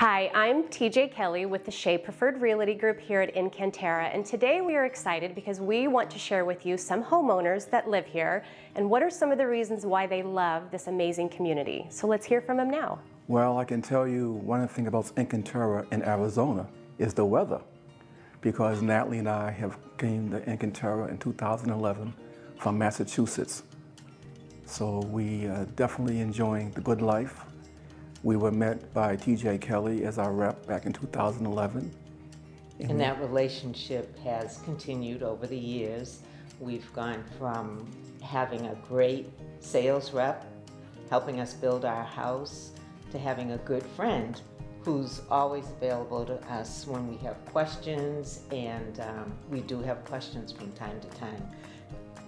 Hi, I'm TJ Kelly with the Shea Preferred Realty Group here at Encanterra, and today we are excited because we want to share with you some homeowners that live here and what are some of the reasons why they love this amazing community. So let's hear from them now. Well, I can tell you one things about Encanterra in Arizona is the weather. Because Natalie and I have came to Encanterra in 2011 from Massachusetts. So we are definitely enjoying the good life. We were met by TJ Kelly as our rep back in 2011. And, and that relationship has continued over the years. We've gone from having a great sales rep helping us build our house to having a good friend who's always available to us when we have questions, and um, we do have questions from time to time.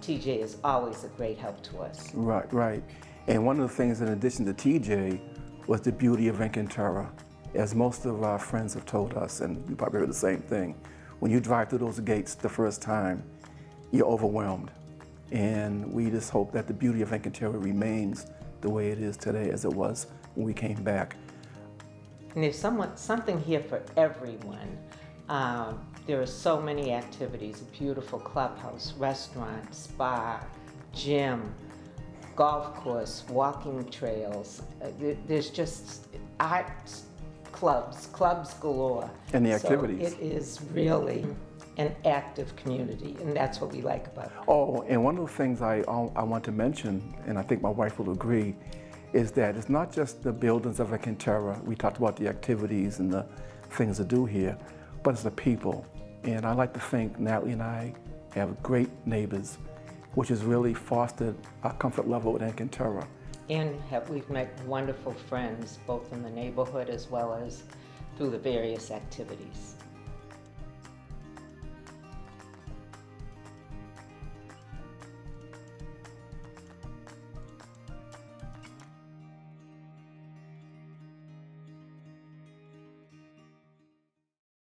TJ is always a great help to us. Right, right. And one of the things in addition to TJ was the beauty of Encanterra. As most of our friends have told us, and you probably heard the same thing, when you drive through those gates the first time, you're overwhelmed. And we just hope that the beauty of Encanterra remains the way it is today as it was when we came back. And there's somewhat, something here for everyone. Um, there are so many activities, a beautiful clubhouse, restaurant, spa, gym, golf course, walking trails. Uh, there's just art clubs, clubs galore. And the activities. So it is really an active community, and that's what we like about it. Oh, and one of the things I, I want to mention, and I think my wife will agree, is that it's not just the buildings of Encanterra. We talked about the activities and the things to do here, but it's the people. And I like to think Natalie and I have great neighbors, which has really fostered our comfort level at Encanterra. And have, we've met wonderful friends, both in the neighborhood as well as through the various activities.